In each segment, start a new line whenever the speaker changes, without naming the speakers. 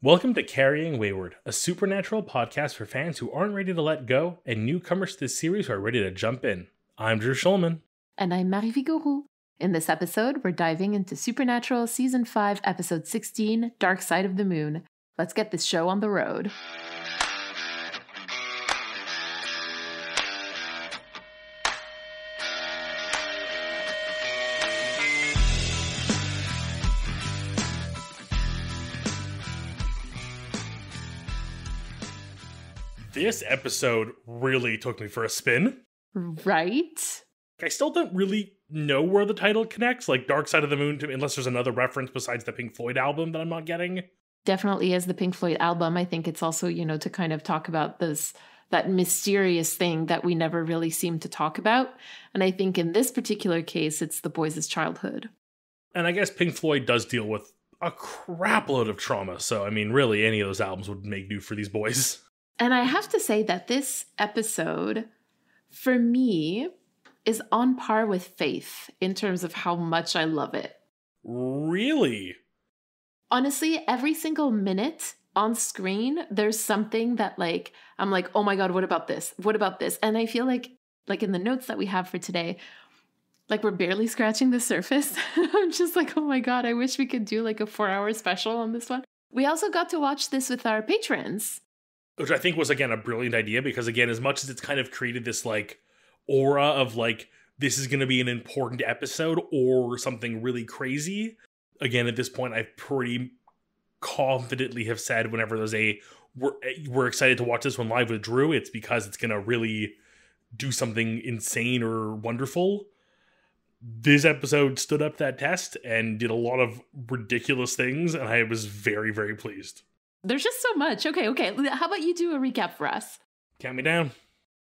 Welcome to Carrying Wayward, a supernatural podcast for fans who aren't ready to let go and newcomers to this series who are ready to jump in. I'm Drew Schulman.
And I'm Marie Vigourou. In this episode, we're diving into Supernatural Season 5, Episode 16 Dark Side of the Moon. Let's get this show on the road.
This episode really took me for a spin.
Right?
I still don't really know where the title connects, like Dark Side of the Moon, to, unless there's another reference besides the Pink Floyd album that I'm not getting.
Definitely as the Pink Floyd album. I think it's also, you know, to kind of talk about this that mysterious thing that we never really seem to talk about. And I think in this particular case, it's the boys' childhood.
And I guess Pink Floyd does deal with a crapload of trauma. So, I mean, really, any of those albums would make do for these boys.
And I have to say that this episode, for me, is on par with Faith in terms of how much I love it.
Really?
Honestly, every single minute on screen, there's something that like I'm like, "Oh my god, what about this? What about this?" And I feel like like in the notes that we have for today, like we're barely scratching the surface. I'm just like, "Oh my god, I wish we could do like a 4-hour special on this one." We also got to watch this with our patrons
which I think was again a brilliant idea because again, as much as it's kind of created this like aura of like this is going to be an important episode or something really crazy. Again, at this point, I pretty confidently have said whenever there's a we're, eh, we're excited to watch this one live with Drew, it's because it's going to really do something insane or wonderful. This episode stood up that test and did a lot of ridiculous things, and I was very, very pleased.
There's just so much. Okay, okay. How about you do a recap for us?
Count me down.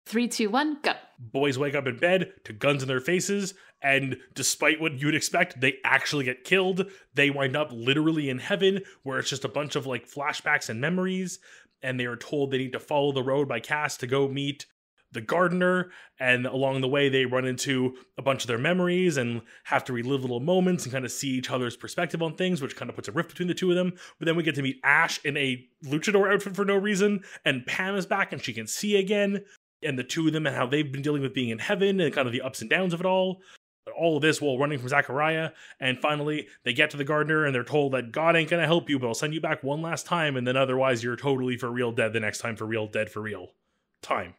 Three, two, one, go.
Boys wake up in bed to guns in their faces, and despite what you'd expect, they actually get killed. They wind up literally in heaven, where it's just a bunch of like flashbacks and memories, and they are told they need to follow the road by Cass to go meet the gardener and along the way they run into a bunch of their memories and have to relive little moments and kind of see each other's perspective on things which kind of puts a rift between the two of them but then we get to meet ash in a luchador outfit for no reason and pam is back and she can see again and the two of them and how they've been dealing with being in heaven and kind of the ups and downs of it all all of this while running from Zachariah. And finally, they get to the gardener and they're told that God ain't gonna help you, but I'll send you back one last time, and then otherwise you're totally for real dead the next time for real dead for real time.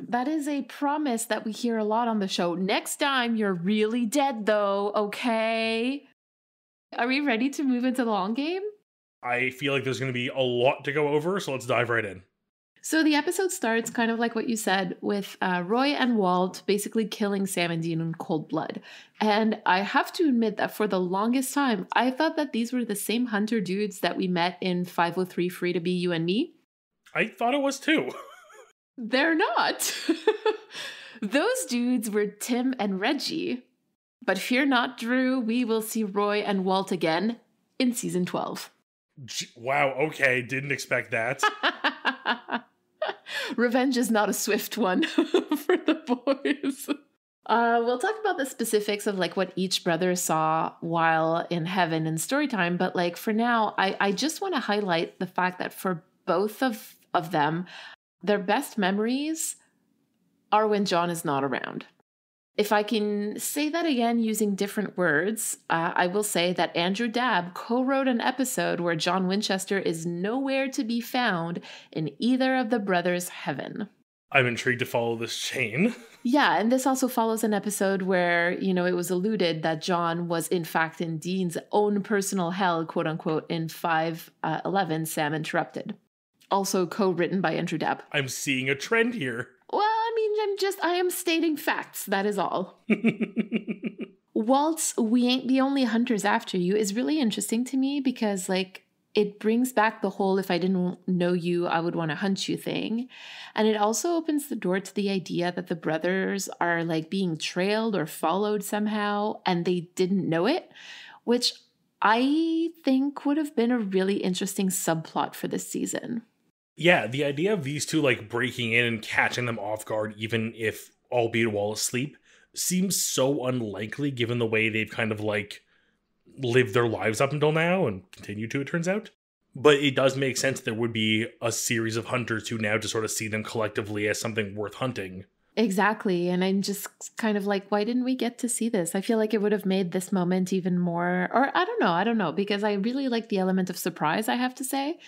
That is a promise that we hear a lot on the show. Next time, you're really dead, though, okay? Are we ready to move into the long game?
I feel like there's going to be a lot to go over, so let's dive right in.
So the episode starts kind of like what you said, with uh, Roy and Walt basically killing Sam and Dean in cold blood. And I have to admit that for the longest time, I thought that these were the same hunter dudes that we met in 503 Free to Be You and Me.
I thought it was too.
They're not. Those dudes were Tim and Reggie. But fear not, Drew, we will see Roy and Walt again in season 12.
Wow, okay, didn't expect that.
Revenge is not a swift one for the boys. Uh, we'll talk about the specifics of like what each brother saw while in heaven in story time, but like for now, I, I just want to highlight the fact that for both of, of them, their best memories are when John is not around. If I can say that again using different words, uh, I will say that Andrew Dabb co wrote an episode where John Winchester is nowhere to be found in either of the brothers' heaven.
I'm intrigued to follow this chain.
Yeah, and this also follows an episode where, you know, it was alluded that John was in fact in Dean's own personal hell, quote unquote, in 511 uh, Sam Interrupted also co-written by Andrew Dabb.
I'm seeing a trend here.
Well, I mean, I'm just I am stating facts. That is all. Walt's "We ain't the only hunters after you" is really interesting to me because like it brings back the whole if I didn't know you, I would want to hunt you thing. And it also opens the door to the idea that the brothers are like being trailed or followed somehow and they didn't know it, which I think would have been a really interesting subplot for this season.
Yeah, the idea of these two like breaking in and catching them off guard, even if albeit while asleep, seems so unlikely given the way they've kind of like lived their lives up until now and continue to, it turns out. But it does make sense there would be a series of hunters who now just sort of see them collectively as something worth hunting.
Exactly. And I'm just kind of like, why didn't we get to see this? I feel like it would have made this moment even more, or I don't know, I don't know, because I really like the element of surprise, I have to say.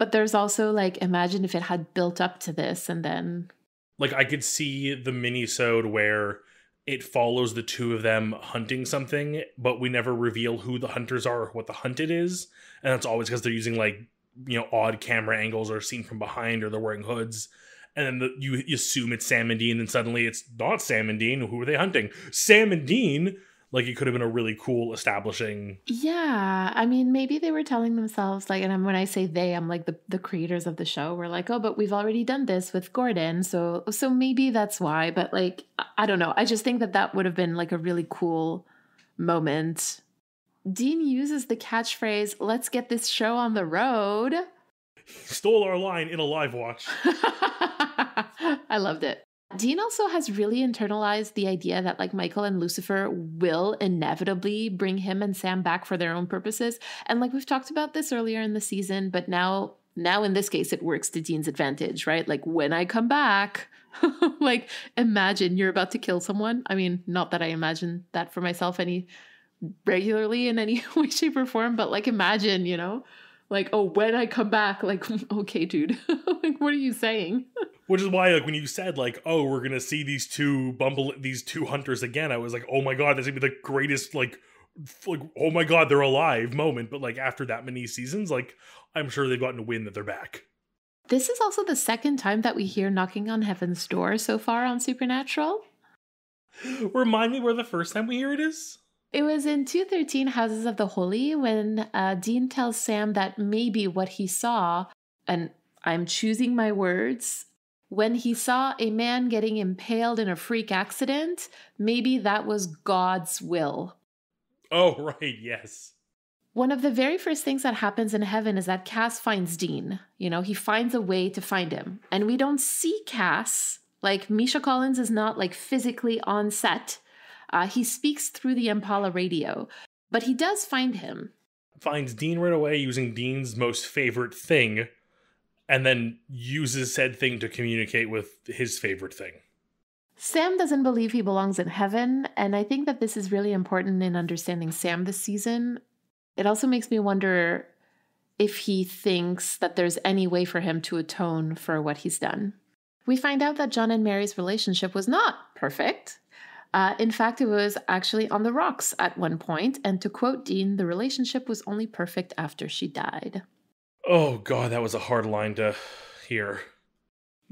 But there's also like, imagine if it had built up to this and then.
Like, I could see the mini-sode where it follows the two of them hunting something, but we never reveal who the hunters are or what the hunted is. And that's always because they're using like, you know, odd camera angles or seen from behind or they're wearing hoods and then the, you, you assume it's Sam and Dean, and suddenly it's not Sam and Dean. Who are they hunting? Sam and Dean. Like it could have been a really cool establishing.
Yeah, I mean, maybe they were telling themselves like, and when I say they, I'm like the the creators of the show were like, oh, but we've already done this with Gordon, so so maybe that's why. But like, I don't know. I just think that that would have been like a really cool moment. Dean uses the catchphrase, "Let's get this show on the road."
stole our line in a live watch.
I loved it. Dean also has really internalized the idea that like Michael and Lucifer will inevitably bring him and Sam back for their own purposes. And like we've talked about this earlier in the season, but now now in this case it works to Dean's advantage, right? Like when I come back, like imagine you're about to kill someone. I mean, not that I imagine that for myself any regularly in any way shape or form, but like imagine, you know, like, oh, when I come back, like, okay, dude, like, what are you saying?
Which is why, like, when you said, like, oh, we're gonna see these two bumble, these two hunters again, I was like, oh my god, this is gonna be the greatest, like, like, oh my god, they're alive moment. But like after that many seasons, like, I'm sure they've gotten a win that they're back.
This is also the second time that we hear knocking on heaven's door so far on Supernatural.
Remind me where the first time we hear it is.
It was in 213 Houses of the Holy when uh, Dean tells Sam that maybe what he saw, and I'm choosing my words, when he saw a man getting impaled in a freak accident, maybe that was God's will.
Oh, right, yes.
One of the very first things that happens in heaven is that Cass finds Dean. You know, he finds a way to find him. And we don't see Cass. Like, Misha Collins is not like physically on set uh, he speaks through the Impala radio, but he does find him.
Finds Dean right away using Dean's most favorite thing, and then uses said thing to communicate with his favorite thing.
Sam doesn't believe he belongs in heaven, and I think that this is really important in understanding Sam this season. It also makes me wonder if he thinks that there's any way for him to atone for what he's done. We find out that John and Mary's relationship was not perfect. Uh, in fact, it was actually on the rocks at one point, and to quote Dean, the relationship was only perfect after she died.
Oh, God, that was a hard line to hear.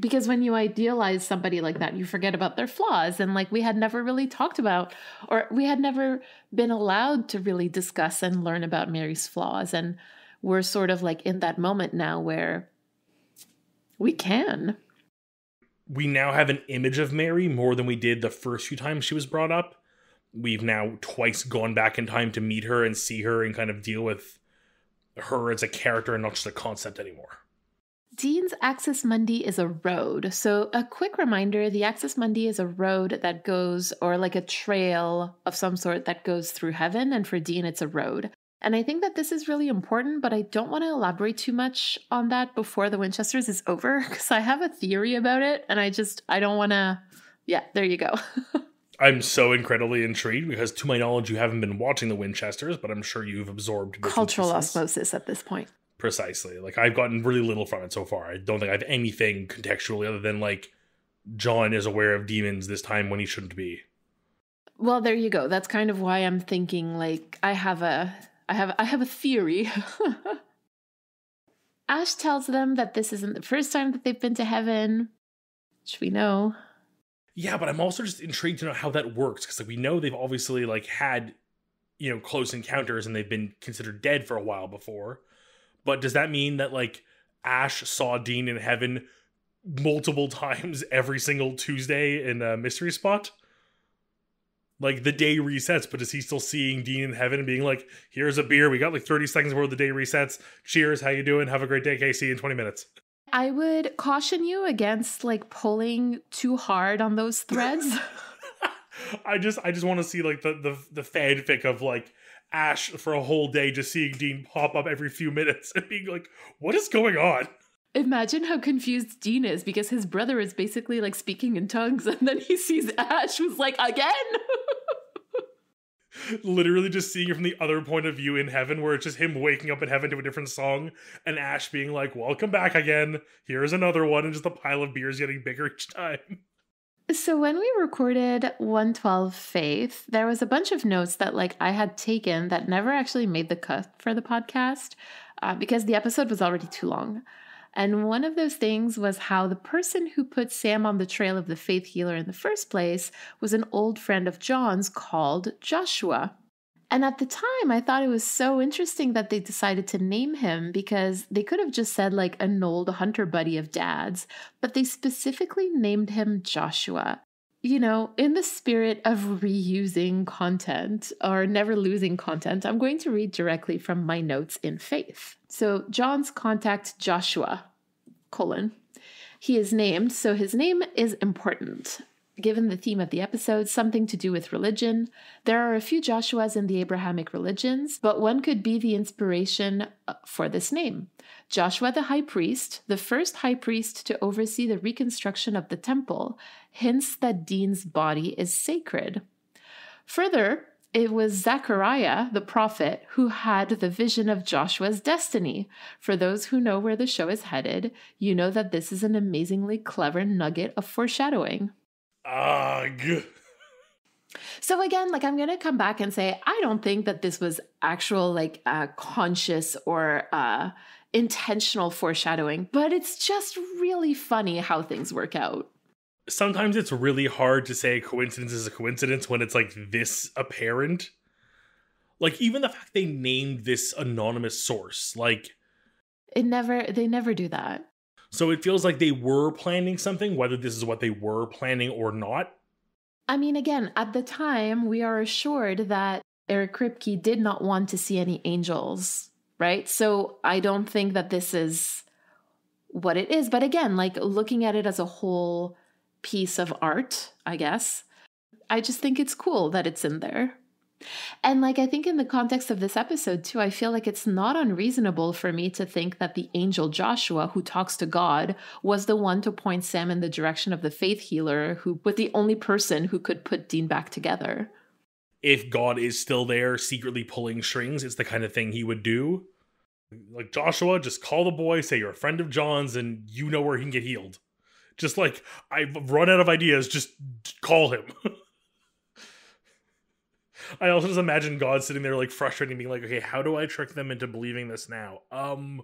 Because when you idealize somebody like that, you forget about their flaws. And like we had never really talked about, or we had never been allowed to really discuss and learn about Mary's flaws. And we're sort of like in that moment now where we can
we now have an image of Mary more than we did the first few times she was brought up. We've now twice gone back in time to meet her and see her and kind of deal with her as a character and not just a concept anymore.
Dean's Axis Mundi is a road. So, a quick reminder the Axis Mundi is a road that goes, or like a trail of some sort that goes through heaven. And for Dean, it's a road. And I think that this is really important, but I don't want to elaborate too much on that before the Winchesters is over because I have a theory about it and I just, I don't want to. Yeah, there you go.
I'm so incredibly intrigued because, to my knowledge, you haven't been watching the Winchesters, but I'm sure you've absorbed
cultural osmosis at this point.
Precisely. Like, I've gotten really little from it so far. I don't think I have anything contextually other than, like, John is aware of demons this time when he shouldn't be.
Well, there you go. That's kind of why I'm thinking, like, I have a I have I have a theory. Ash tells them that this isn't the first time that they've been to heaven, which we know.
Yeah, but I'm also just intrigued to know how that works because like we know they've obviously like had you know close encounters and they've been considered dead for a while before. But does that mean that like Ash saw Dean in heaven multiple times every single Tuesday in a mystery spot? like the day resets, but is he still seeing Dean in heaven and being like, "Here's a beer. We got like 30 seconds before the day resets. Cheers. How you doing? Have a great day, Casey. In 20 minutes."
I would caution you against like pulling too hard on those threads.
I just I just want to see like the the the fanfic of like Ash for a whole day just seeing Dean pop up every few minutes and being like, what is going on?
Imagine how confused Dean is because his brother is basically like speaking in tongues and then he sees Ash was like, again?
Literally just seeing it from the other point of view in heaven, where it's just him waking up in heaven to a different song and Ash being like, Welcome back again. Here's another one, and just the pile of beers getting bigger each time.
So when we recorded 112 Faith, there was a bunch of notes that like I had taken that never actually made the cut for the podcast uh, because the episode was already too long. And one of those things was how the person who put Sam on the trail of the faith healer in the first place was an old friend of John's called Joshua. And at the time, I thought it was so interesting that they decided to name him because they could have just said like an old hunter buddy of dad's, but they specifically named him Joshua. You know, in the spirit of reusing content or never losing content, I'm going to read directly from my notes in faith. So, John's contact Joshua, colon. He is named, so his name is important given the theme of the episode, something to do with religion. There are a few Joshuas in the Abrahamic religions, but one could be the inspiration uh, for this name. Joshua the high priest, the first high priest to oversee the reconstruction of the temple, hints that Dean's body is sacred. Further, it was Zechariah, the prophet, who had the vision of Joshua's destiny. For those who know where the show is headed, you know that this is an amazingly clever nugget of foreshadowing.
Ugh.
So again, like I'm going to come back and say I don't think that this was actual like uh, conscious or uh, intentional foreshadowing, but it's just really funny how things work out.
Sometimes it's really hard to say coincidence is a coincidence when it's like this apparent. Like even the fact they named this anonymous source, like
it never they never do that.
So it feels like they were planning something, whether this is what they were planning or not.
I mean, again, at the time, we are assured that Eric Kripke did not want to see any angels, right? So I don't think that this is what it is. But again, like looking at it as a whole piece of art, I guess, I just think it's cool that it's in there. And like I think in the context of this episode too, I feel like it's not unreasonable for me to think that the angel Joshua who talks to God was the one to point Sam in the direction of the faith healer who was the only person who could put Dean back together.
If God is still there secretly pulling strings, it's the kind of thing he would do. Like Joshua, just call the boy, say you're a friend of John's and you know where he can get healed. Just like I've run out of ideas, just call him. I also just imagine God sitting there like frustrated, being like, "Okay, how do I trick them into believing this now?" Um,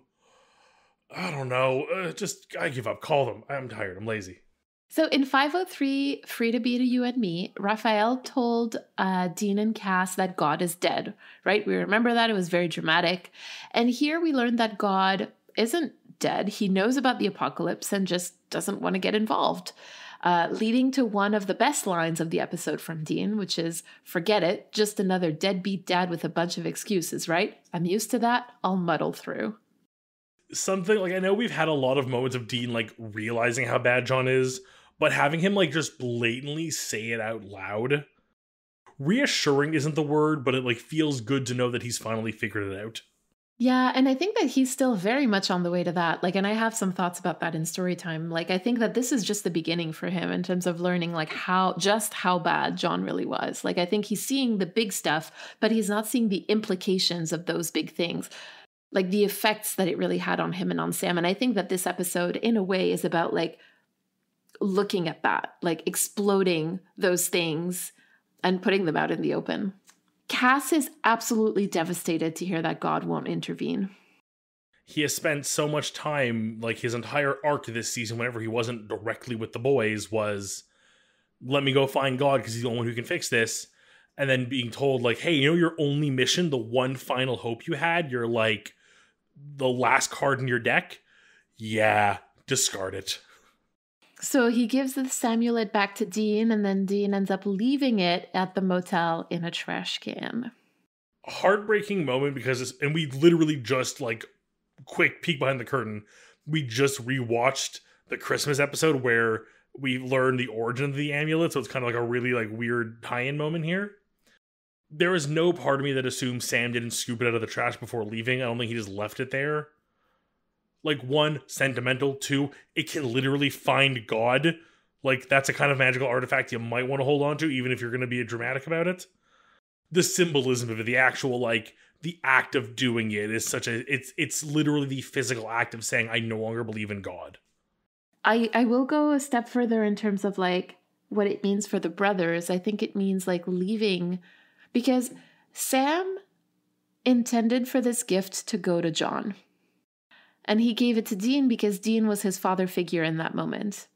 I don't know. Uh, just I give up. Call them. I'm tired. I'm lazy.
So in 503, Free to Be to You and Me, Raphael told uh, Dean and Cass that God is dead, right? We remember that. It was very dramatic. And here we learned that God isn't dead. He knows about the apocalypse and just doesn't want to get involved uh, leading to one of the best lines of the episode from Dean, which is Forget it, just another deadbeat dad with a bunch of excuses, right? I'm used to that. I'll muddle through.
Something like I know we've had a lot of moments of Dean like realizing how bad John is, but having him like just blatantly say it out loud, reassuring isn't the word, but it like feels good to know that he's finally figured it out.
Yeah, and I think that he's still very much on the way to that. Like, and I have some thoughts about that in story time. Like, I think that this is just the beginning for him in terms of learning, like, how just how bad John really was. Like, I think he's seeing the big stuff, but he's not seeing the implications of those big things, like the effects that it really had on him and on Sam. And I think that this episode, in a way, is about like looking at that, like exploding those things and putting them out in the open. Cass is absolutely devastated to hear that God won't intervene.
He has spent so much time, like his entire arc this season, whenever he wasn't directly with the boys, was let me go find God because he's the only one who can fix this. And then being told, like, hey, you know, your only mission, the one final hope you had, you're like the last card in your deck. Yeah, discard it.
So he gives the Samulet back to Dean, and then Dean ends up leaving it at the motel in a trash can.
Heartbreaking moment because, and we literally just like quick peek behind the curtain. We just rewatched the Christmas episode where we learned the origin of the amulet, so it's kind of like a really like weird tie-in moment here. there is no part of me that assumes Sam didn't scoop it out of the trash before leaving. I don't think he just left it there. Like one, sentimental. Two, it can literally find God. Like that's a kind of magical artifact you might want to hold on to, even if you're going to be dramatic about it. The symbolism of it, the actual like the act of doing it is such a it's it's literally the physical act of saying I no longer believe in God.
I I will go a step further in terms of like what it means for the brothers. I think it means like leaving because Sam intended for this gift to go to John. And he gave it to Dean because Dean was his father figure in that moment.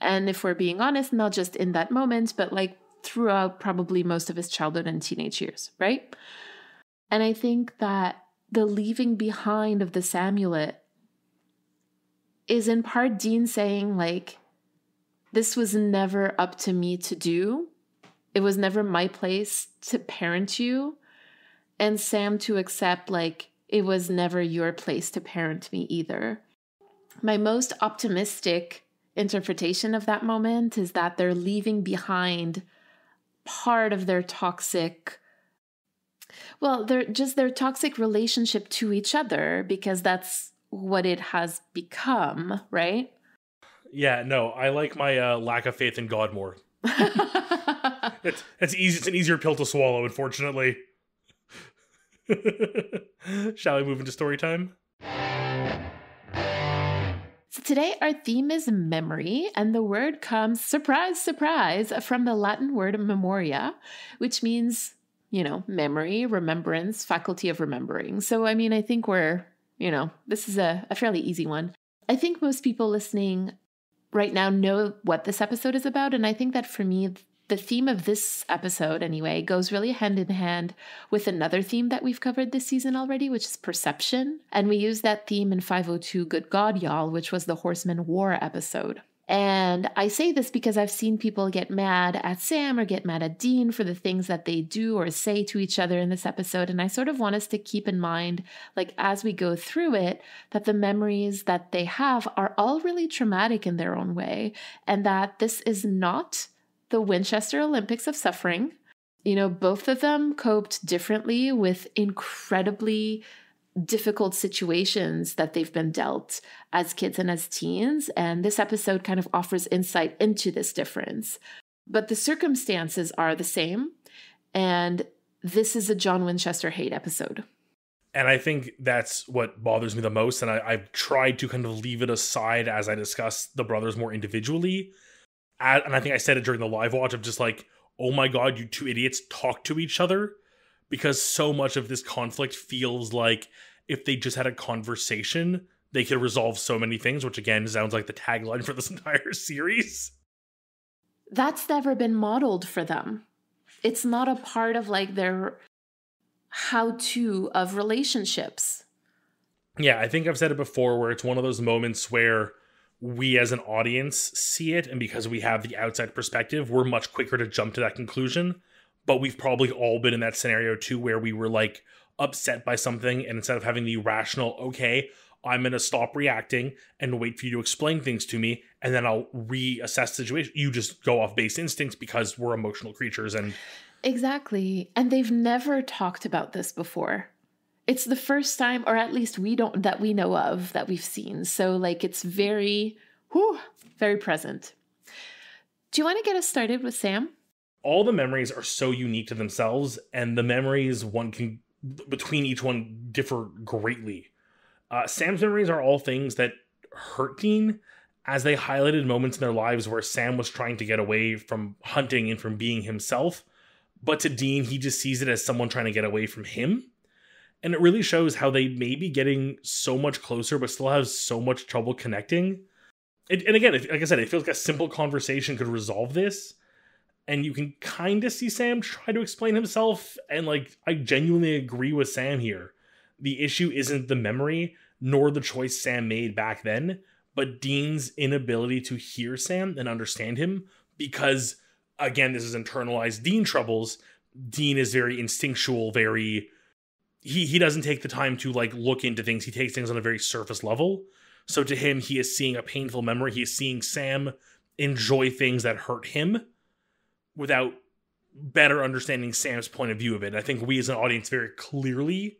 And if we're being honest, not just in that moment, but like throughout probably most of his childhood and teenage years, right? And I think that the leaving behind of the Samulet is in part Dean saying, like, this was never up to me to do. It was never my place to parent you. And Sam to accept, like, it was never your place to parent me either. My most optimistic interpretation of that moment is that they're leaving behind part of their toxic well they're just their toxic relationship to each other because that's what it has become right?
Yeah no i like my uh, lack of faith in god more. It's it's easy it's an easier pill to swallow unfortunately Shall we move into story time?
So today our theme is memory, and the word comes, surprise, surprise, from the Latin word memoria, which means, you know, memory, remembrance, faculty of remembering. So, I mean, I think we're, you know, this is a, a fairly easy one. I think most people listening right now know what this episode is about. And I think that for me, the theme of this episode, anyway, goes really hand in hand with another theme that we've covered this season already, which is perception. And we use that theme in 502 Good God, Y'all, which was the Horseman War episode. And I say this because I've seen people get mad at Sam or get mad at Dean for the things that they do or say to each other in this episode. And I sort of want us to keep in mind, like as we go through it, that the memories that they have are all really traumatic in their own way. And that this is not the Winchester Olympics of Suffering. You know, both of them coped differently with incredibly difficult situations that they've been dealt as kids and as teens. And this episode kind of offers insight into this difference. But the circumstances are the same. And this is a John Winchester hate episode.
And I think that's what bothers me the most. And I, I've tried to kind of leave it aside as I discuss the brothers more individually and I think I said it during the live watch of just like, oh my god, you two idiots talk to each other because so much of this conflict feels like if they just had a conversation, they could resolve so many things, which again sounds like the tagline for this entire series.
That's never been modeled for them. It's not a part of like their how to of relationships.
Yeah, I think I've said it before where it's one of those moments where we as an audience see it and because we have the outside perspective we're much quicker to jump to that conclusion. But we've probably all been in that scenario too where we were like upset by something and instead of having the rational okay i'm going to stop reacting and wait for you to explain things to me and then i'll reassess the situation you just go off base instincts because we're emotional creatures and
exactly. And they've never talked about this before it's the first time or at least we don't that we know of that we've seen. So like it's very whew, very present. Do you want to get us started with sam?
All the memories are so unique to themselves and the memories one can between each one differ greatly. Uh, sam's memories are all things that hurt dean as they highlighted moments in their lives where sam was trying to get away from hunting and from being himself. But to dean he just sees it as someone trying to get away from him and it really shows how they may be getting so much closer but still have so much trouble connecting. It, and again like i said it feels like a simple conversation could resolve this. And you can kind of see sam try to explain himself. And like i genuinely agree with sam here. The issue isn't the memory nor the choice sam made back then but dean's inability to hear sam and understand him because again this is internalized dean troubles. Dean is very instinctual very he he doesn't take the time to like look into things. He takes things on a very surface level. So to him, he is seeing a painful memory. He is seeing Sam enjoy things that hurt him without better understanding Sam's point of view of it. I think we as an audience very clearly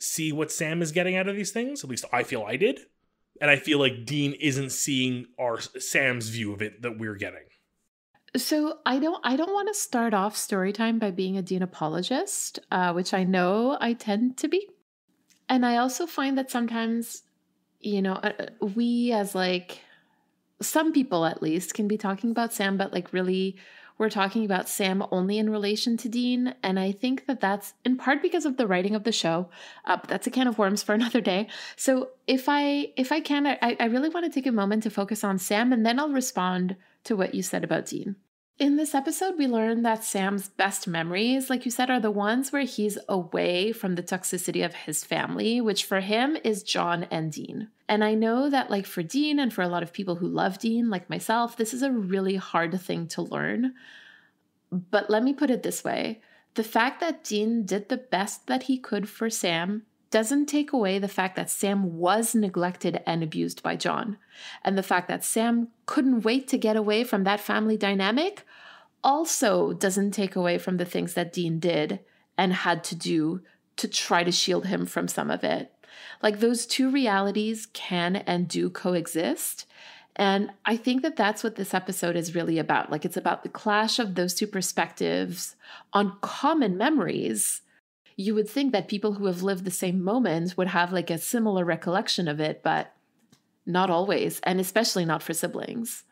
see what Sam is getting out of these things. At least I feel I did. And I feel like Dean isn't seeing our Sam's view of it that we're getting.
So I don't I don't want to start off story time by being a Dean apologist, uh, which I know I tend to be. And I also find that sometimes, you know, uh, uh, we as like some people at least can be talking about Sam, but like really we're talking about Sam only in relation to Dean. And I think that that's in part because of the writing of the show. Uh, that's a can of worms for another day. So if I if I can, I, I really want to take a moment to focus on Sam, and then I'll respond to what you said about Dean. In this episode, we learn that Sam's best memories, like you said, are the ones where he's away from the toxicity of his family, which for him is John and Dean. And I know that, like for Dean and for a lot of people who love Dean, like myself, this is a really hard thing to learn. But let me put it this way the fact that Dean did the best that he could for Sam doesn't take away the fact that Sam was neglected and abused by John. And the fact that Sam couldn't wait to get away from that family dynamic also doesn't take away from the things that Dean did and had to do to try to shield him from some of it. Like those two realities can and do coexist. And I think that that's what this episode is really about. Like it's about the clash of those two perspectives on common memories you would think that people who have lived the same moment would have like a similar recollection of it, but not always, and especially not for siblings.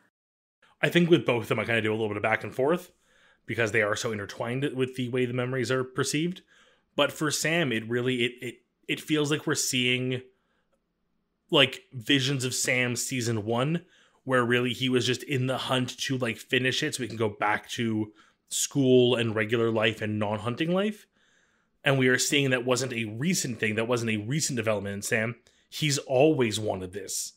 I think with both of them, I kind of do a little bit of back and forth because they are so intertwined with the way the memories are perceived. But for Sam, it really it it it feels like we're seeing like visions of Sam season one, where really he was just in the hunt to like finish it so we can go back to school and regular life and non-hunting life and we are seeing that wasn't a recent thing, that wasn't a recent development in Sam. He's always wanted this.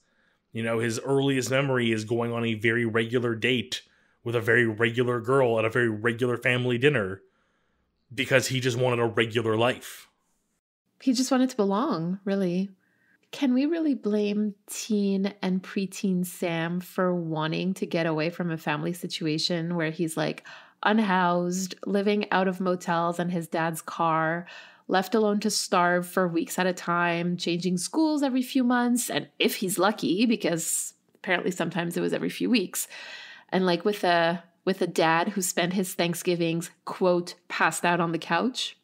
You know, his earliest memory is going on a very regular date with a very regular girl at a very regular family dinner because he just wanted a regular life.
He just wanted to belong, really. Can we really blame teen and preteen Sam for wanting to get away from a family situation where he's like, unhoused, living out of motels and his dad's car, left alone to starve for weeks at a time, changing schools every few months, and if he's lucky, because apparently sometimes it was every few weeks. And like with a with a dad who spent his Thanksgivings, quote, passed out on the couch.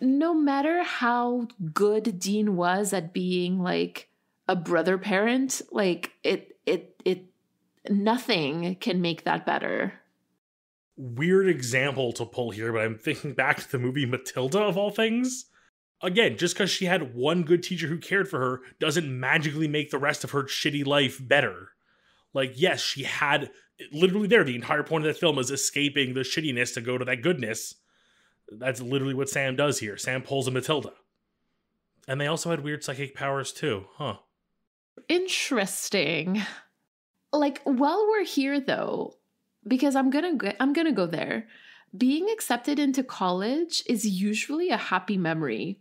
No matter how good Dean was at being like a brother parent, like it it it nothing can make that better
weird example to pull here, but I'm thinking back to the movie Matilda of all things. Again, just because she had one good teacher who cared for her doesn't magically make the rest of her shitty life better. Like, yes, she had literally there. The entire point of that film is escaping the shittiness to go to that goodness. That's literally what Sam does here. Sam pulls a Matilda. And they also had weird psychic powers too, huh?
Interesting. Like, while we're here though, because I'm going to I'm going to go there. Being accepted into college is usually a happy memory.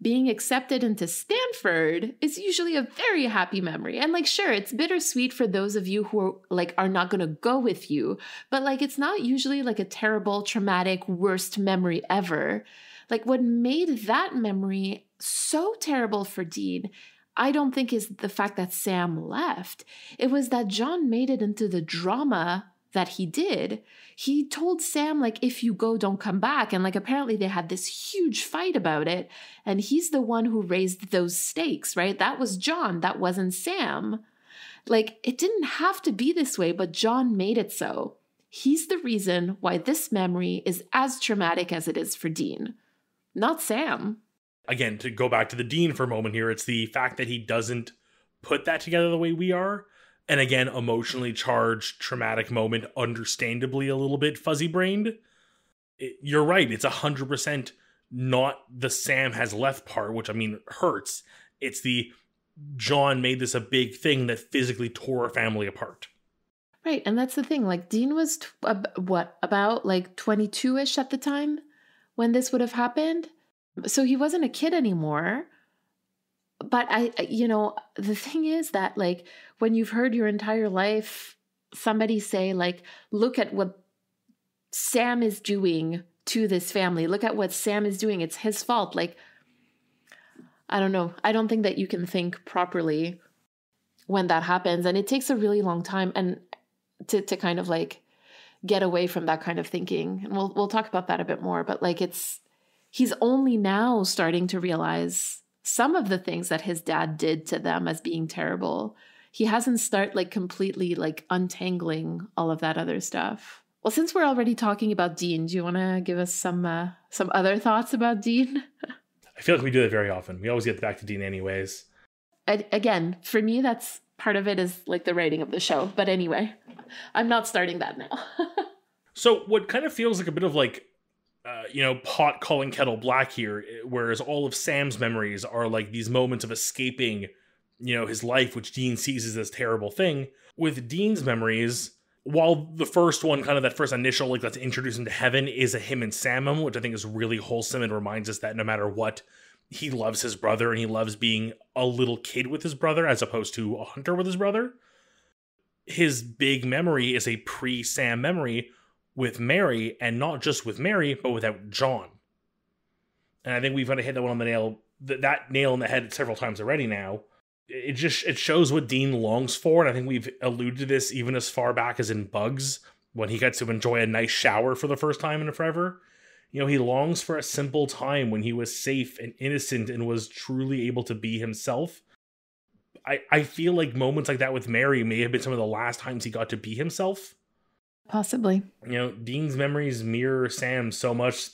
Being accepted into Stanford is usually a very happy memory. And like sure, it's bittersweet for those of you who are like are not going to go with you, but like it's not usually like a terrible traumatic worst memory ever. Like what made that memory so terrible for Dean I don't think is the fact that Sam left. It was that John made it into the drama that he did, he told Sam, like, if you go, don't come back. And like, apparently they had this huge fight about it. And he's the one who raised those stakes, right? That was John, that wasn't Sam. Like, it didn't have to be this way, but John made it so. He's the reason why this memory is as traumatic as it is for Dean, not Sam.
Again, to go back to the Dean for a moment here, it's the fact that he doesn't put that together the way we are and again emotionally charged traumatic moment understandably a little bit fuzzy brained you're right it's a hundred percent not the sam has left part which i mean hurts. It's the john made this a big thing that physically tore a family apart.
Right and that's the thing like dean was t- what about like 22ish at the time when this would have happened? So he wasn't a kid anymore but I, you know, the thing is that like when you've heard your entire life somebody say like, look at what Sam is doing to this family. Look at what Sam is doing. It's his fault. Like, I don't know. I don't think that you can think properly when that happens. And it takes a really long time and to, to kind of like get away from that kind of thinking. And we'll we'll talk about that a bit more. But like it's he's only now starting to realize some of the things that his dad did to them as being terrible. He hasn't start like completely like untangling all of that other stuff. Well, since we're already talking about Dean, do you want to give us some uh, some other thoughts about Dean?
I feel like we do that very often. We always get back to Dean anyways.
I, again, for me, that's part of it is like the writing of the show. But anyway, I'm not starting that now.
so what kind of feels like a bit of like uh, you know, pot calling kettle black here, whereas all of Sam's memories are like these moments of escaping, you know, his life, which Dean sees as this terrible thing. With Dean's memories, while the first one, kind of that first initial, like let's introduce him to heaven, is a him and Sam which I think is really wholesome and reminds us that no matter what, he loves his brother and he loves being a little kid with his brother as opposed to a hunter with his brother. His big memory is a pre Sam memory with Mary, and not just with Mary, but without John. And I think we've kind of hit that one on the nail, that, that nail in the head several times already now. It just it shows what Dean longs for, and I think we've alluded to this even as far back as in Bugs, when he gets to enjoy a nice shower for the first time in forever. You know, he longs for a simple time when he was safe and innocent and was truly able to be himself. I, I feel like moments like that with Mary may have been some of the last times he got to be himself.
Possibly.
You know, Dean's memories mirror Sam's so much.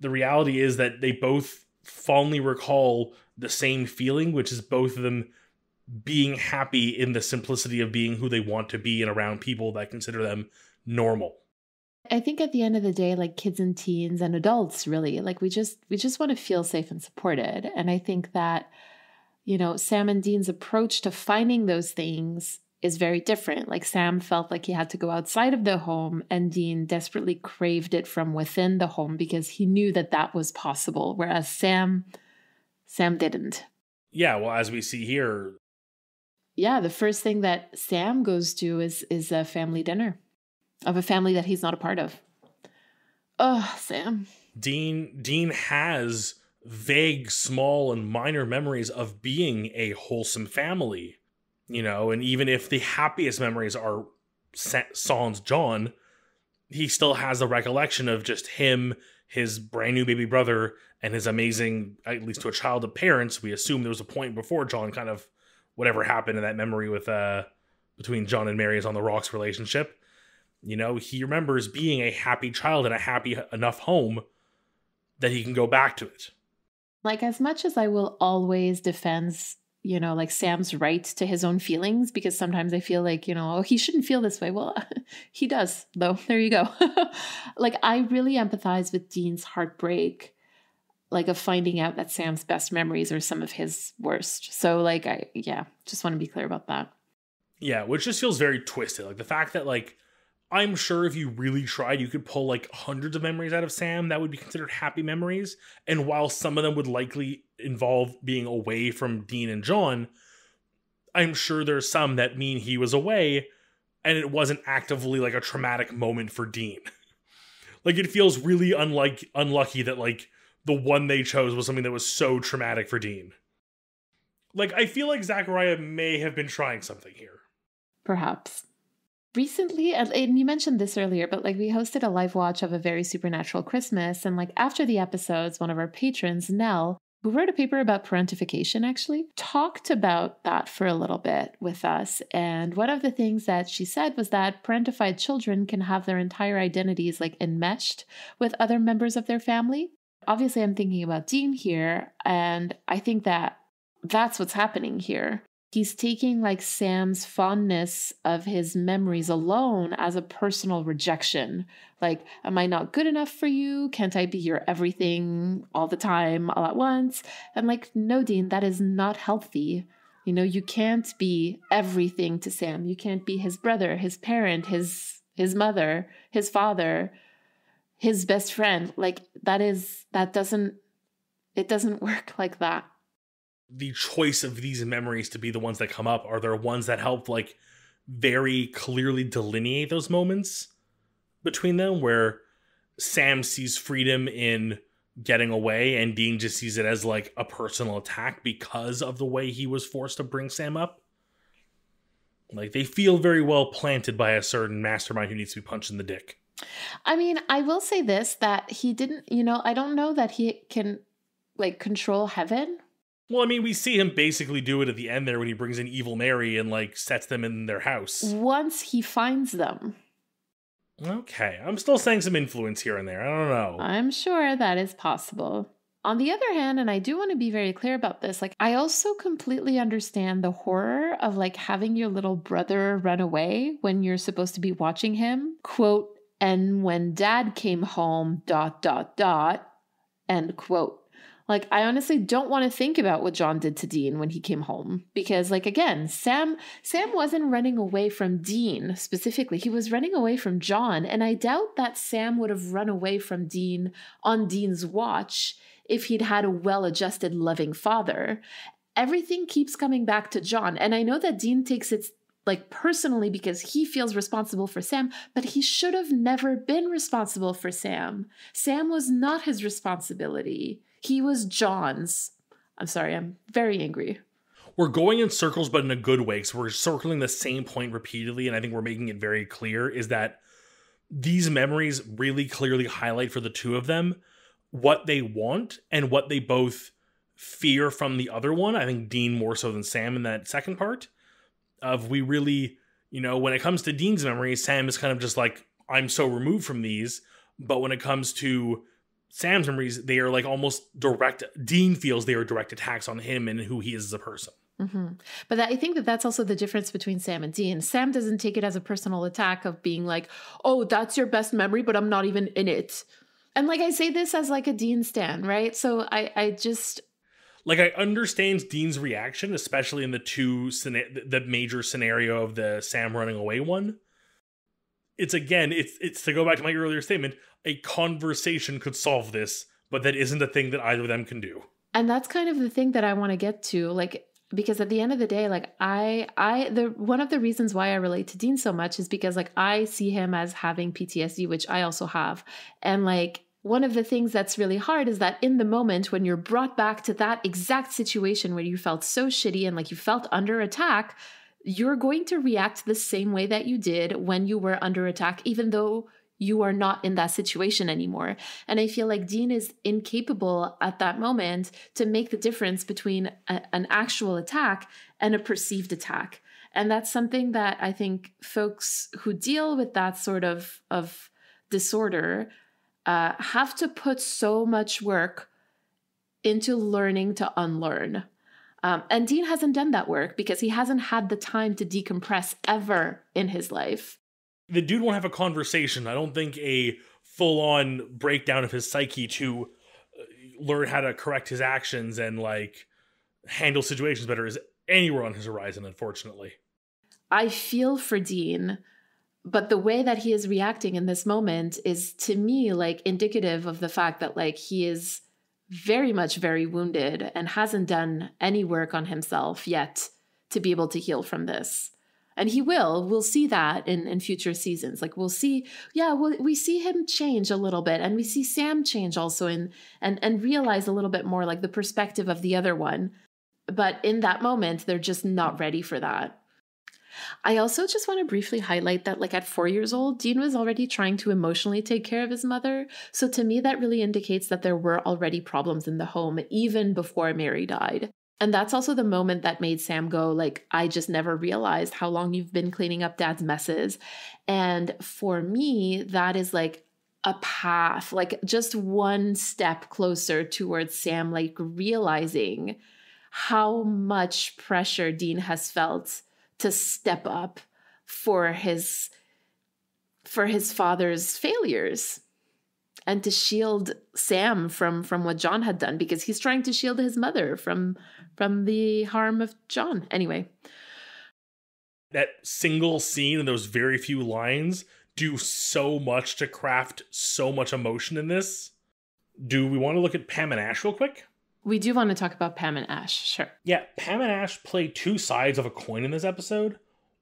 The reality is that they both fondly recall the same feeling, which is both of them being happy in the simplicity of being who they want to be and around people that consider them normal.
I think at the end of the day like kids and teens and adults really like we just we just want to feel safe and supported and I think that you know Sam and Dean's approach to finding those things is very different. Like Sam felt like he had to go outside of the home, and Dean desperately craved it from within the home because he knew that that was possible. Whereas Sam, Sam didn't.
Yeah, well, as we see here.
Yeah, the first thing that Sam goes to is is a family dinner of a family that he's not a part of. Oh, Sam.
Dean Dean has vague, small, and minor memories of being a wholesome family you know, and even if the happiest memories are Sans John, he still has the recollection of just him, his brand new baby brother, and his amazing, at least to a child of parents. We assume there was a point before John kind of whatever happened in that memory with uh between John and Mary's on the rocks relationship. You know, he remembers being a happy child in a happy enough home that he can go back to it.
Like as much as I will always defend you know, like Sam's right to his own feelings because sometimes I feel like, you know, oh, he shouldn't feel this way. Well, he does, though. There you go. like, I really empathize with Dean's heartbreak, like, of finding out that Sam's best memories are some of his worst. So, like, I, yeah, just want to be clear about that.
Yeah, which just feels very twisted. Like, the fact that, like, I'm sure if you really tried, you could pull like hundreds of memories out of Sam that would be considered happy memories. And while some of them would likely involve being away from Dean and John, I'm sure there's some that mean he was away and it wasn't actively like a traumatic moment for Dean. like it feels really unlike unlucky that like the one they chose was something that was so traumatic for Dean. Like I feel like Zachariah may have been trying something here.
Perhaps recently and you mentioned this earlier but like we hosted a live watch of a very supernatural christmas and like after the episodes one of our patrons nell who wrote a paper about parentification actually talked about that for a little bit with us and one of the things that she said was that parentified children can have their entire identities like enmeshed with other members of their family. Obviously i'm thinking about dean here and i think that that's what's happening here he's taking like Sam's fondness of his memories alone as a personal rejection. Like, am I not good enough for you? Can't I be your everything all the time, all at once? And like, no, Dean, that is not healthy. You know, you can't be everything to Sam. You can't be his brother, his parent, his his mother, his father, his best friend. Like that is that doesn't it doesn't work like that
the choice of these memories to be the ones that come up are there ones that help like very clearly delineate those moments between them where Sam sees freedom in getting away and Dean just sees it as like a personal attack because of the way he was forced to bring Sam up. Like they feel very well planted by a certain mastermind who needs to be punched in the dick.
I mean, I will say this that he didn't, you know, I don't know that he can like control heaven.
Well, I mean, we see him basically do it at the end there when he brings in Evil Mary and like sets them in their house.
Once he finds them.
Okay, I'm still saying some influence here and there. I don't know.
I'm sure that is possible. On the other hand, and I do want to be very clear about this, like I also completely understand the horror of like having your little brother run away when you're supposed to be watching him. Quote, and when dad came home, dot, dot, dot, end quote. Like, I honestly don't want to think about what John did to Dean when he came home because, like, again, Sam Sam wasn't running away from Dean specifically. He was running away from John, and I doubt that Sam would have run away from Dean on Dean's watch if he'd had a well-adjusted, loving father. Everything keeps coming back to John, and I know that Dean takes it like personally because he feels responsible for Sam, but he should have never been responsible for Sam. Sam was not his responsibility. He was John's. I'm sorry, I'm very angry.
We're going in circles, but in a good way. So we're circling the same point repeatedly, and I think we're making it very clear is that these memories really clearly highlight for the two of them what they want and what they both fear from the other one. I think Dean more so than Sam in that second part. Of we really, you know, when it comes to Dean's memories, Sam is kind of just like, I'm so removed from these. But when it comes to Sam's memories, they are like almost direct. Dean feels they are direct attacks on him and who he is as a person.
Mm-hmm. But that, I think that that's also the difference between Sam and Dean. Sam doesn't take it as a personal attack of being like, "Oh, that's your best memory, but I'm not even in it." And like I say this as like a Dean stan, right? So I, I just
like I understand Dean's reaction, especially in the two the major scenario of the Sam running away one. It's again, it's it's to go back to my earlier statement a conversation could solve this, but that isn't a thing that either of them can do.
And that's kind of the thing that I want to get to. Like, because at the end of the day like i i the one of the reasons why i relate to dean so much is because like i see him as having ptsd which i also have and like one of the things that's really hard is that in the moment when you're brought back to that exact situation where you felt so shitty and like you felt under attack you're going to react the same way that you did when you were under attack even though you are not in that situation anymore. And I feel like Dean is incapable at that moment to make the difference between a, an actual attack and a perceived attack. And that's something that I think folks who deal with that sort of, of disorder uh, have to put so much work into learning to unlearn. Um, and Dean hasn't done that work because he hasn't had the time to decompress ever in his life
the dude won't have a conversation. I don't think a full on breakdown of his psyche to uh, learn how to correct his actions and like handle situations better is anywhere on his horizon, unfortunately.
I feel for Dean, but the way that he is reacting in this moment is to me like indicative of the fact that like he is very much very wounded and hasn't done any work on himself yet to be able to heal from this and he will we'll see that in in future seasons like we'll see yeah we'll, we see him change a little bit and we see sam change also in and and realize a little bit more like the perspective of the other one but in that moment they're just not ready for that I also just want to briefly highlight that, like at four years old, Dean was already trying to emotionally take care of his mother. So to me, that really indicates that there were already problems in the home even before Mary died. And that's also the moment that made Sam go, like, I just never realized how long you've been cleaning up dad's messes. And for me, that is like a path, like just one step closer towards Sam, like realizing how much pressure Dean has felt to step up for his for his father's failures and to shield Sam from from what John had done because he's trying to shield his mother from from the harm of John. Anyway,
that single scene and those very few lines do so much to craft so much emotion in this. Do we want to look at Pam and Ash real quick?
We do want to talk about Pam and Ash, sure.
Yeah, Pam and Ash play two sides of a coin in this episode.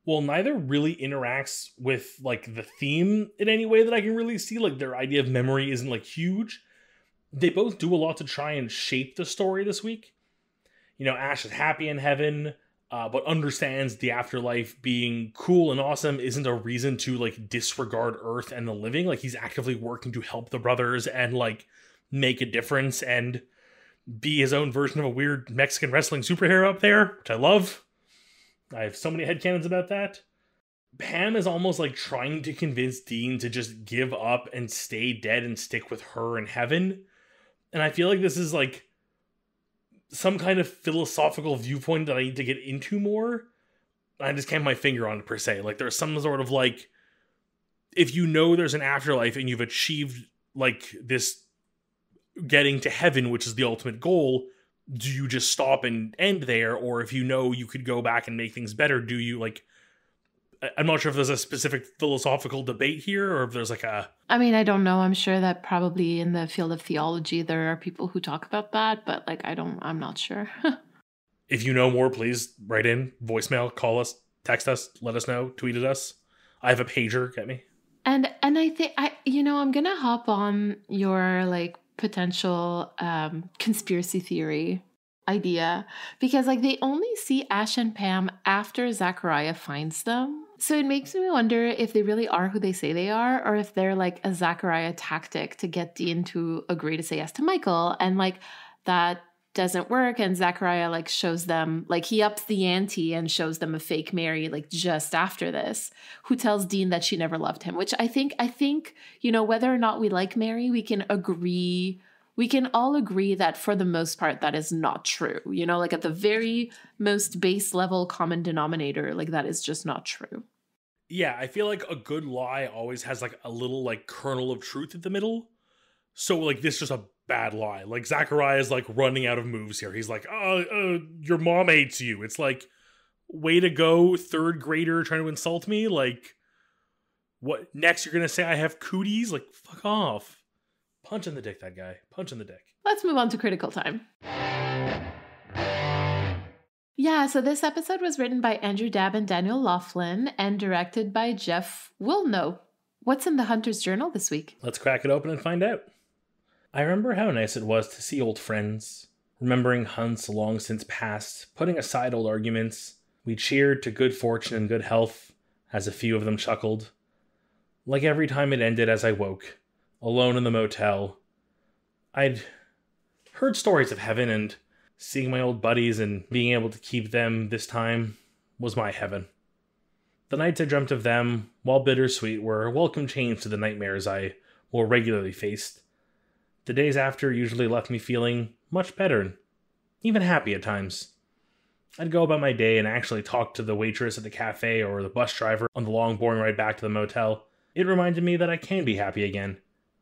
well, neither really interacts with like the theme in any way that I can really see. Like their idea of memory isn't like huge. They both do a lot to try and shape the story this week. You know, Ash is happy in heaven, uh, but understands the afterlife being cool and awesome isn't a reason to like disregard Earth and the living. Like he's actively working to help the brothers and like make a difference and be his own version of a weird Mexican wrestling superhero up there, which I love. I have so many headcanons about that. Pam is almost like trying to convince Dean to just give up and stay dead and stick with her in heaven. And I feel like this is like some kind of philosophical viewpoint that I need to get into more. I just can't my finger on it per se. Like there's some sort of like if you know there's an afterlife and you've achieved like this getting to heaven, which is the ultimate goal, do you just stop and end there or if you know you could go back and make things better do you like i'm not sure if there's a specific philosophical debate here or if there's like a
i mean i don't know. I'm sure that probably in the field of theology there are people who talk about that but like i don't i'm not sure.
if you know more please write in voicemail call us text us let us know tweet at us. I have a pager get me.
And and i think i you know i'm gonna hop on your like potential um, conspiracy theory idea because like they only see Ash and Pam after Zachariah finds them. So it makes me wonder if they really are who they say they are, or if they're like a Zachariah tactic to get Dean to agree to say yes to Michael. And like that doesn't work and Zachariah like shows them like he ups the ante and shows them a fake Mary like just after this who tells Dean that she never loved him which I think I think you know whether or not we like Mary we can agree we can all agree that for the most part that is not true you know like at the very most base level common denominator like that is just not true
yeah I feel like a good lie always has like a little like kernel of truth in the middle so like this is just a bad lie. Like Zachariah is like running out of moves here. He's like, "Oh, uh, your mom hates you." It's like, way to go, third grader trying to insult me. Like, what next? You're gonna say I have cooties? Like, fuck off. Punch in the dick, that guy. Punch in the dick.
Let's move on to critical time. Yeah, so this episode was written by Andrew Dabb and Daniel Loflin and directed by Jeff Woolnough. What's in the Hunter's Journal this week?
Let's crack it open and find out. I remember how nice it was to see old friends, remembering hunts long since past, putting aside old arguments. We cheered to good fortune and good health, as a few of them chuckled. Like every time it ended as I woke, alone in the motel, I'd heard stories of heaven, and seeing my old buddies and being able to keep them this time was my heaven. The nights I dreamt of them, while bittersweet, were a welcome change to the nightmares I more regularly faced. The days after usually left me feeling much better, even happy at times. I'd go about my day and actually talk to the waitress at the cafe or the bus driver on the long, boring ride back to the motel. It reminded me that I can be happy again,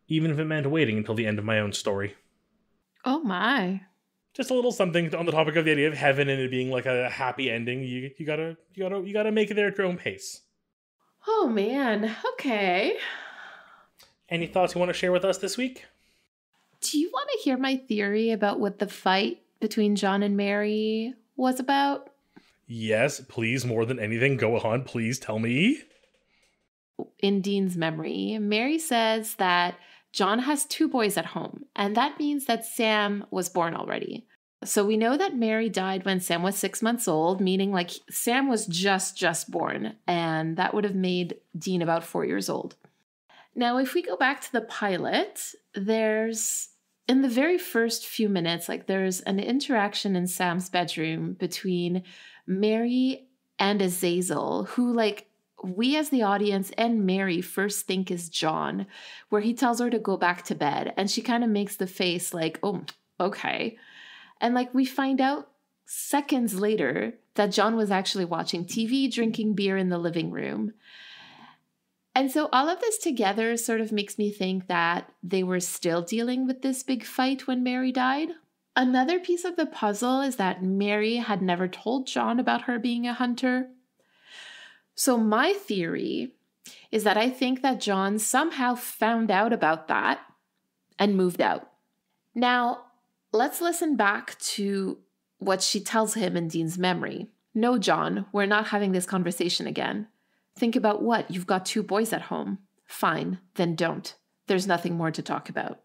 even if it meant waiting until the end of my own story.
Oh my.
Just a little something on the topic of the idea of heaven and it being like a happy ending. You you gotta you gotta you gotta make it there at your own pace.
Oh man. Okay.
Any thoughts you want to share with us this week?
Do you want to hear my theory about what the fight between John and Mary was about?
Yes, please, more than anything, go on, please tell me.
In Dean's memory, Mary says that John has two boys at home, and that means that Sam was born already. So we know that Mary died when Sam was six months old, meaning like Sam was just just born, and that would have made Dean about four years old. Now, if we go back to the pilot, there's in the very first few minutes, like there's an interaction in Sam's bedroom between Mary and Azazel, who, like, we as the audience and Mary first think is John, where he tells her to go back to bed. And she kind of makes the face like, oh, okay. And like we find out seconds later that John was actually watching TV, drinking beer in the living room. And so all of this together sort of makes me think that they were still dealing with this big fight when Mary died. Another piece of the puzzle is that Mary had never told John about her being a hunter. So my theory is that I think that John somehow found out about that and moved out. Now, let's listen back to what she tells him in Dean's memory. No, John, we're not having this conversation again. Think about what? You've got two boys at home. Fine, then don't. There's nothing more to talk about.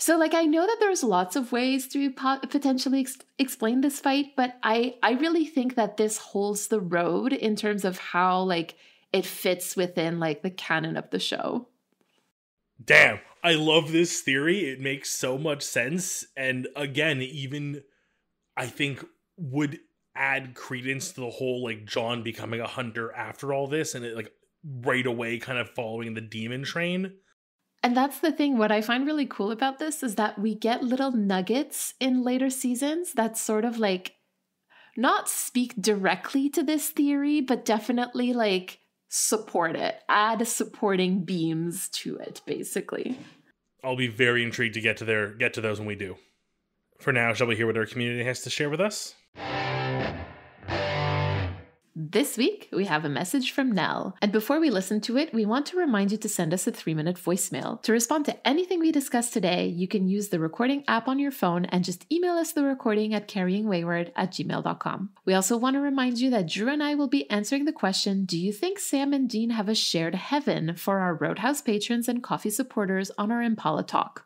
So, like, I know that there's lots of ways to potentially ex- explain this fight, but I I really think that this holds the road in terms of how like it fits within like the canon of the show.
Damn, I love this theory. It makes so much sense, and again, even I think would add credence to the whole like John becoming a hunter after all this, and it like right away kind of following the demon train.
And that's the thing. What I find really cool about this is that we get little nuggets in later seasons that sort of like not speak directly to this theory, but definitely like support it, add supporting beams to it, basically.
I'll be very intrigued to get to their get to those when we do. For now, shall we hear what our community has to share with us?
This week, we have a message from Nell. And before we listen to it, we want to remind you to send us a three minute voicemail. To respond to anything we discuss today, you can use the recording app on your phone and just email us the recording at carryingwayward at gmail.com. We also want to remind you that Drew and I will be answering the question Do you think Sam and Dean have a shared heaven for our Roadhouse patrons and Ko-Fi supporters on our Impala Talk?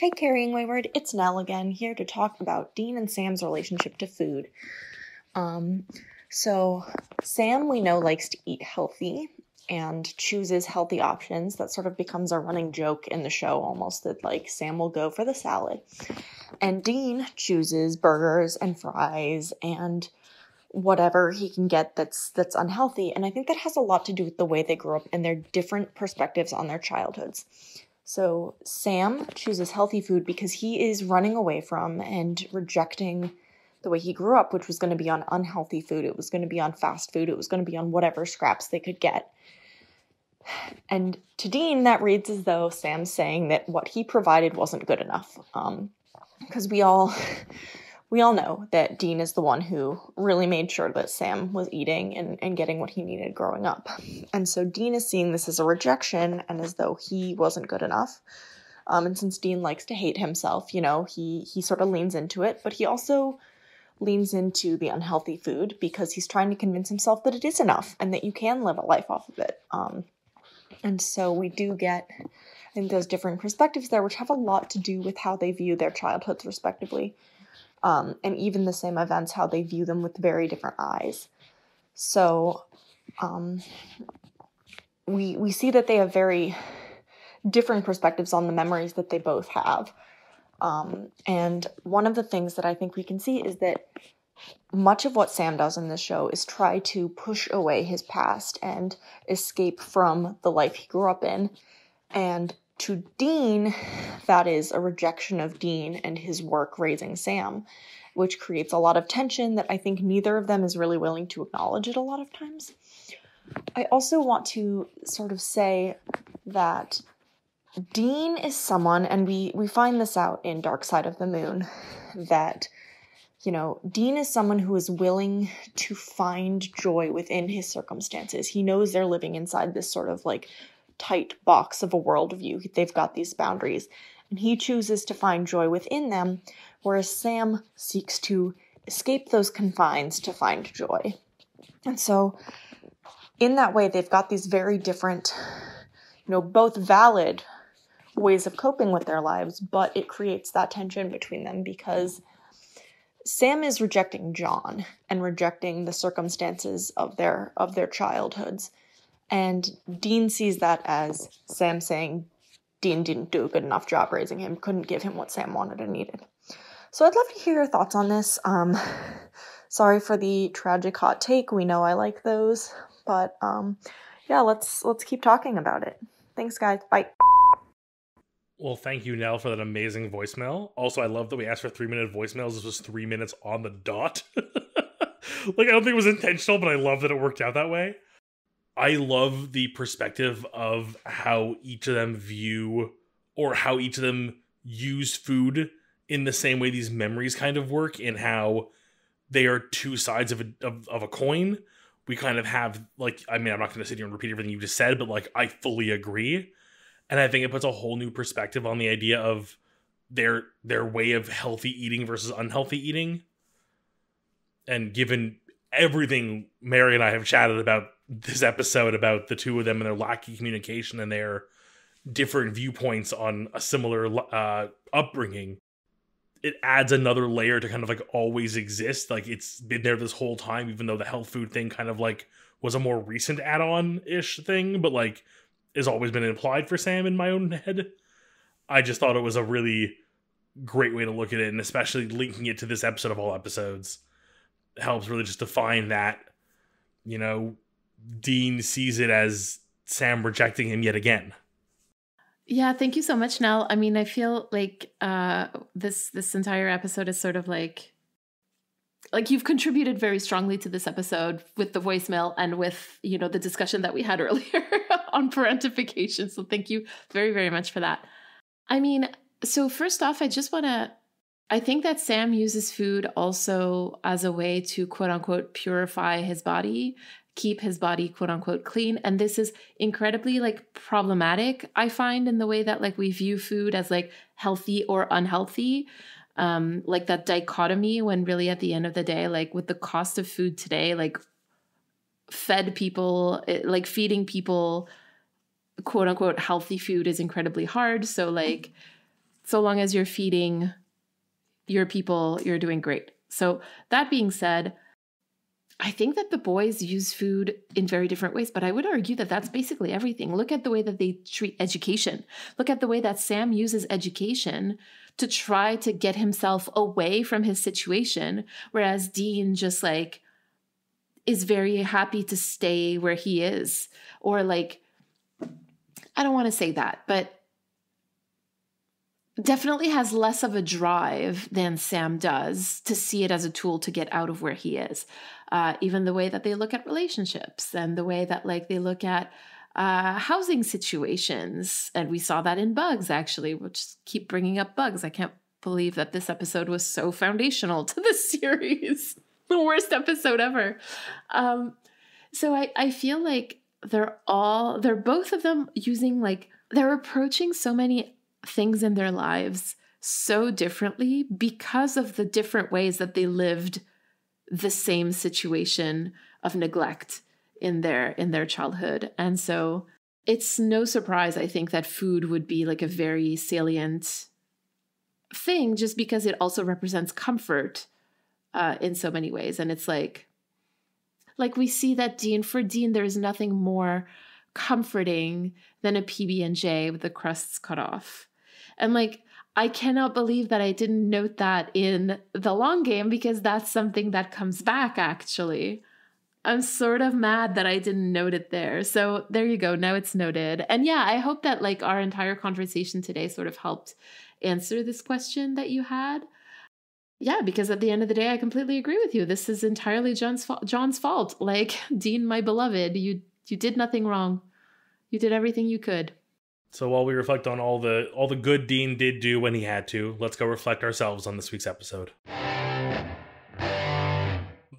Hey, Carrying Wayward, it's Nell again, here to talk about Dean and Sam's relationship to food. Um, so, Sam, we know, likes to eat healthy and chooses healthy options. That sort of becomes a running joke in the show almost that, like, Sam will go for the salad. And Dean chooses burgers and fries and whatever he can get that's that's unhealthy and i think that has a lot to do with the way they grew up and their different perspectives on their childhoods so sam chooses healthy food because he is running away from and rejecting the way he grew up, which was going to be on unhealthy food. It was going to be on fast food. It was going to be on whatever scraps they could get. And to Dean, that reads as though Sam's saying that what he provided wasn't good enough. Because um, we all. We all know that Dean is the one who really made sure that Sam was eating and, and getting what he needed growing up. And so Dean is seeing this as a rejection and as though he wasn't good enough. Um, and since Dean likes to hate himself, you know, he he sort of leans into it, but he also leans into the unhealthy food because he's trying to convince himself that it is enough and that you can live a life off of it. Um, and so we do get, those different perspectives there, which have a lot to do with how they view their childhoods, respectively, um, and even the same events, how they view them with very different eyes. So um, we we see that they have very different perspectives on the memories that they both have. Um, and one of the things that I think we can see is that much of what Sam does in this show is try to push away his past and escape from the life he grew up in. And to Dean, that is a rejection of Dean and his work raising Sam, which creates a lot of tension that I think neither of them is really willing to acknowledge it a lot of times. I also want to sort of say that Dean is someone, and we we find this out in Dark Side of the Moon, that you know Dean is someone who is willing to find joy within his circumstances. He knows they're living inside this sort of like tight box of a worldview. They've got these boundaries, and he chooses to find joy within them, whereas Sam seeks to escape those confines to find joy. And so, in that way, they've got these very different, you know, both valid ways of coping with their lives, but it creates that tension between them because Sam is rejecting John and rejecting the circumstances of their of their childhoods. And Dean sees that as Sam saying Dean didn't do a good enough job raising him, couldn't give him what Sam wanted and needed. So I'd love to hear your thoughts on this. Um, sorry for the tragic hot take. We know I like those, but um, yeah, let's let's keep talking about it. Thanks, guys. Bye.
Well, thank you, Nell, for that amazing voicemail. Also, I love that we asked for three minute voicemails. This was three minutes on the dot. like, I don't think it was intentional, but I love that it worked out that way. I love the perspective of how each of them view or how each of them use food in the same way these memories kind of work, and how they are two sides of a, of, of a coin. We kind of have, like, I mean, I'm not going to sit here and repeat everything you just said, but like, I fully agree and I think it puts a whole new perspective on the idea of their their way of healthy eating versus unhealthy eating. And given everything Mary and I have chatted about this episode about the two of them and their lack of communication and their different viewpoints on a similar uh, upbringing, it adds another layer to kind of like always exist. Like it's been there this whole time, even though the health food thing kind of like was a more recent add on ish thing, but like has always been implied for Sam in my own head. I just thought it was a really great way to look at it, and especially linking it to this episode of all episodes helps really just define that. You know, Dean sees it as Sam rejecting him yet again.
Yeah, thank you so much, Nell. I mean, I feel like uh, this this entire episode is sort of like like you've contributed very strongly to this episode with the voicemail and with you know the discussion that we had earlier on parentification. So thank you very very much for that. I mean, so first off, I just want to. I think that Sam uses food also as a way to quote unquote purify his body keep his body quote unquote clean and this is incredibly like problematic i find in the way that like we view food as like healthy or unhealthy um like that dichotomy when really at the end of the day like with the cost of food today like fed people eh, like feeding people quote unquote healthy food is incredibly hard so like so long as you're feeding your people you're doing great so that being said I think that the boys use food in very different ways, but I would argue that that's basically everything. Look at the way that they treat education. Look at the way that Sam uses education to try to get himself away from his situation, whereas Dean just like is very happy to stay where he is. Or like, I don't want to say that, but definitely has less of a drive than Sam does to see it as a tool to get out of where he is uh, even the way that they look at relationships and the way that like they look at uh, housing situations. And we saw that in Bugs, actually, which keep bringing up Bugs. I can't believe that this episode was so foundational to the series. the worst episode ever. Um, so I, I feel like they're all, they're both of them using like, they're approaching so many things in their lives so differently because of the different ways that they lived the same situation of neglect in their in their childhood. And so it's no surprise i think that food would be like a very salient thing just because it also represents comfort uh, in so many ways. And it's like like we see that dean for dean there's nothing more comforting than a pb&j with the crusts cut off. And like I cannot believe that I didn't note that in the long game because that's something that comes back actually. I'm sort of mad that I didn't note it there. So there you go. Now it's noted. And yeah, I hope that like our entire conversation today sort of helped answer this question that you had. Yeah, because at the end of the day, I completely agree with you. This is entirely John's fa- John's fault. Like Dean, my beloved, you you did nothing wrong. You did everything you could.
So while we reflect on all the all the good Dean did do when he had to, let's go reflect ourselves on this week's episode.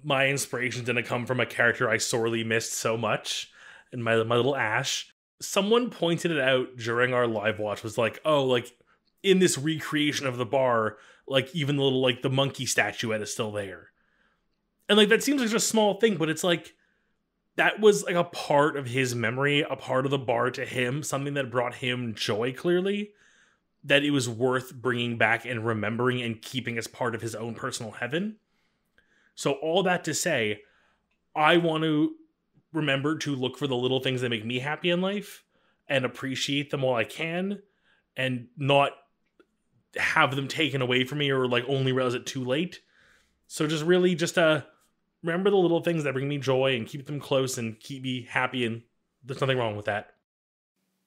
My inspiration didn't come from a character I sorely missed so much, and my my little Ash. Someone pointed it out during our live watch. Was like, oh, like in this recreation of the bar, like even the little like the monkey statuette is still there, and like that seems like just a small thing, but it's like that was like a part of his memory, a part of the bar to him, something that brought him joy clearly, that it was worth bringing back and remembering and keeping as part of his own personal heaven. So, all that to say, I want to remember to look for the little things that make me happy in life and appreciate them while I can and not have them taken away from me or like only realize it too late. So, just really just uh, remember the little things that bring me joy and keep them close and keep me happy and there's nothing wrong with that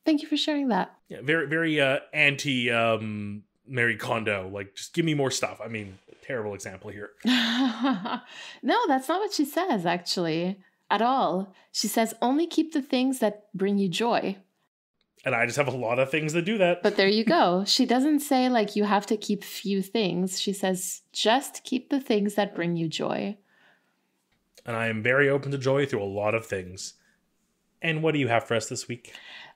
thank you for sharing that
yeah very very uh anti um Marie Kondo like just give me more stuff i mean terrible example here
no that's not what she says actually at all she says only keep the things that bring you joy
and I just have a lot of things that do that.
But there you go. She doesn't say like you have to keep few things. She says just keep the things that bring you joy
and I am very open to joy through a lot of things. And what do you have for us this week?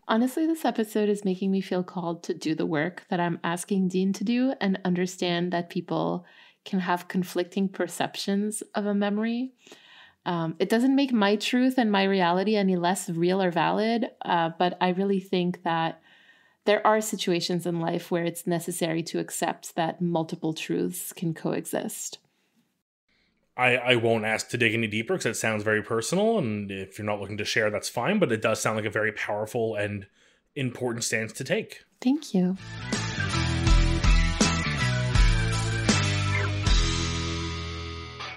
Honestly, this episode is making me feel called to do the work that I'm asking Dean to do and understand that people can have conflicting perceptions of a memory. Um, it doesn't make my truth and my reality any less real or valid, uh, but I really think that there are situations in life where it's necessary to accept that multiple truths can coexist.
I, I won't ask to dig any deeper because it sounds very personal, and if you're not looking to share, that's fine. But it does sound like a very powerful and important stance to take.
Thank you.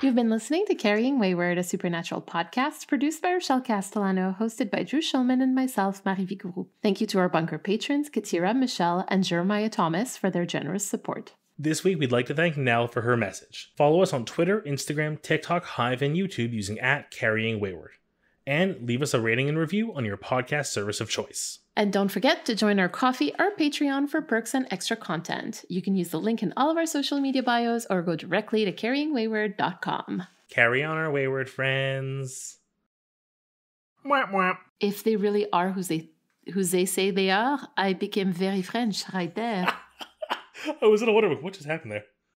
You've been listening to Carrying Wayward, a supernatural podcast produced by Rochelle Castellano, hosted by Drew Schulman and myself, Marie Vigourou. Thank you to our bunker patrons, Katira, Michelle, and Jeremiah Thomas for their generous support.
This week, we'd like to thank Nell for her message. Follow us on Twitter, Instagram, TikTok, Hive, and YouTube using at Carrying Wayward. And leave us a rating and review on your podcast service of choice.
And don't forget to join our Ko-Fi or Patreon for perks and extra content. You can use the link in all of our social media bios or go directly to carryingwayward.com.
Carry on our wayward friends. Mwah, mwah.
If they really are who they who they say they are, I became very French right there.
I was in a wonder what just happened there.